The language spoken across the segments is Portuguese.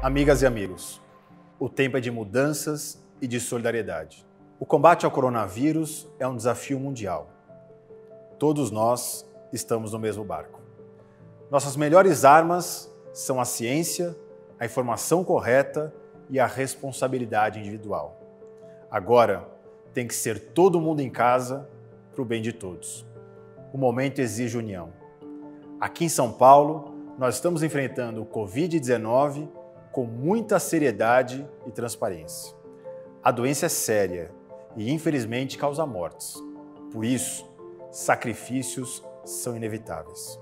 Amigas e amigos, o tempo é de mudanças e de solidariedade. O combate ao coronavírus é um desafio mundial. Todos nós estamos no mesmo barco. Nossas melhores armas são a ciência, a informação correta e a responsabilidade individual. Agora, tem que ser todo mundo em casa para o bem de todos. O momento exige união. Aqui em São Paulo, nós estamos enfrentando o Covid-19 com muita seriedade e transparência. A doença é séria e, infelizmente, causa mortes. Por isso, sacrifícios são inevitáveis.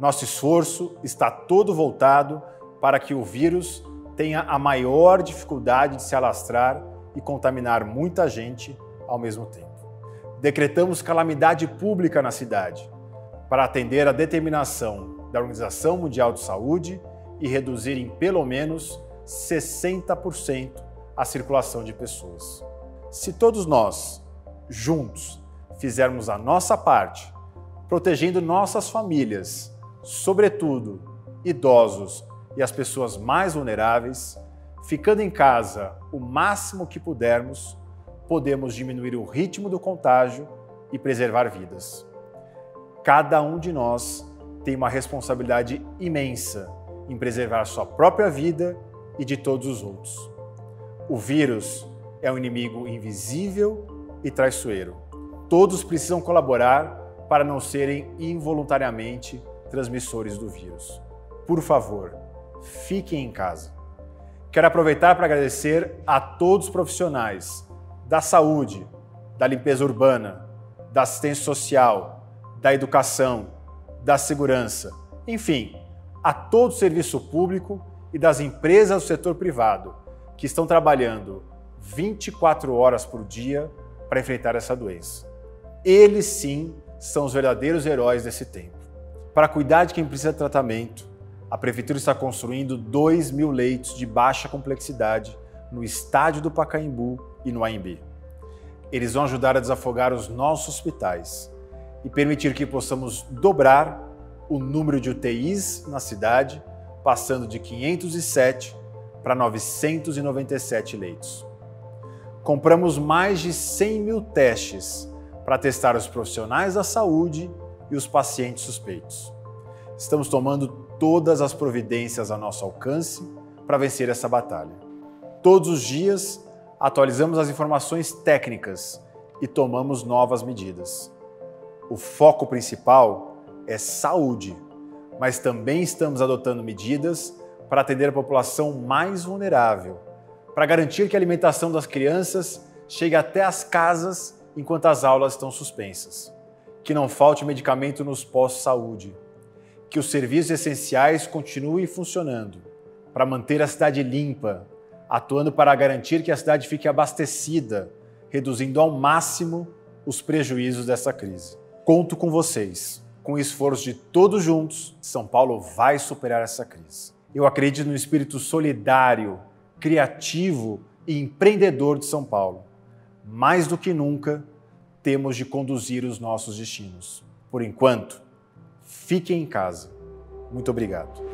Nosso esforço está todo voltado para que o vírus tenha a maior dificuldade de se alastrar e contaminar muita gente ao mesmo tempo. Decretamos calamidade pública na cidade para atender à determinação da Organização Mundial de Saúde e reduzir em pelo menos 60% a circulação de pessoas. Se todos nós, juntos, fizermos a nossa parte, protegendo nossas famílias, sobretudo idosos e as pessoas mais vulneráveis, ficando em casa o máximo que pudermos, podemos diminuir o ritmo do contágio e preservar vidas. Cada um de nós tem uma responsabilidade imensa em preservar sua própria vida e de todos os outros. O vírus é um inimigo invisível e traiçoeiro. Todos precisam colaborar para não serem involuntariamente transmissores do vírus. Por favor, fiquem em casa. Quero aproveitar para agradecer a todos os profissionais da saúde, da limpeza urbana, da assistência social, da educação, da segurança, enfim, a todo o serviço público e das empresas do setor privado que estão trabalhando 24 horas por dia para enfrentar essa doença. Eles sim são os verdadeiros heróis desse tempo. Para cuidar de quem precisa de tratamento, a Prefeitura está construindo 2 mil leitos de baixa complexidade no estádio do Pacaembu e no AMB. Eles vão ajudar a desafogar os nossos hospitais e permitir que possamos dobrar o número de UTIs na cidade, passando de 507 para 997 leitos. Compramos mais de 100 mil testes para testar os profissionais da saúde e os pacientes suspeitos. Estamos tomando todas as providências a nosso alcance para vencer essa batalha. Todos os dias atualizamos as informações técnicas e tomamos novas medidas. O foco principal é saúde, mas também estamos adotando medidas para atender a população mais vulnerável, para garantir que a alimentação das crianças chegue até as casas enquanto as aulas estão suspensas, que não falte medicamento nos postos-saúde, que os serviços essenciais continuem funcionando, para manter a cidade limpa, atuando para garantir que a cidade fique abastecida, reduzindo ao máximo os prejuízos dessa crise. Conto com vocês com o esforço de todos juntos, São Paulo vai superar essa crise. Eu acredito no espírito solidário, criativo e empreendedor de São Paulo. Mais do que nunca, temos de conduzir os nossos destinos. Por enquanto, fiquem em casa. Muito obrigado.